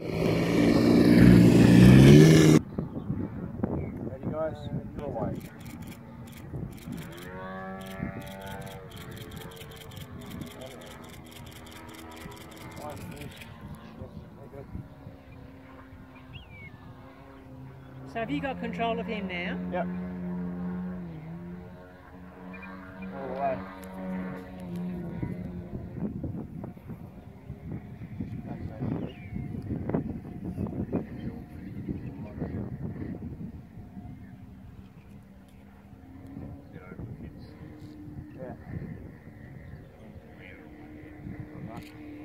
Ready guys? Go away. So have you got control of him now? Yep. on.